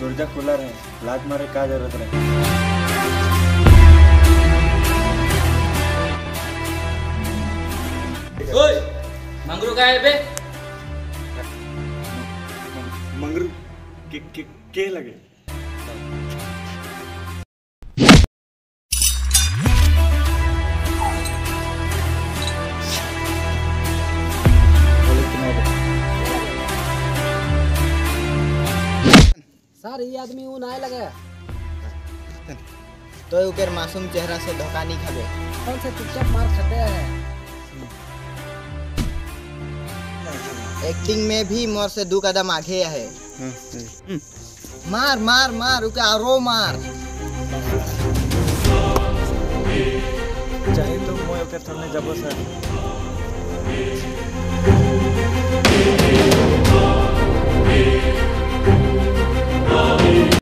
दरवाज़ा खुला रहे लात मारे का ज़रूरत रहे? मंगरू बे? मंगरू के के के लगे? सर ये आदमी वो ना लगे। तो ओकर मासूम चेहरा से धोखा नहीं खाबे कौन से चुपचाप मार खाते हैं? एक्टिंग में भी मोर से दो कदम आगे है। मार मार मार, उका आरो मार। चाहे तो मैं ओके थोड़ने जाबो सर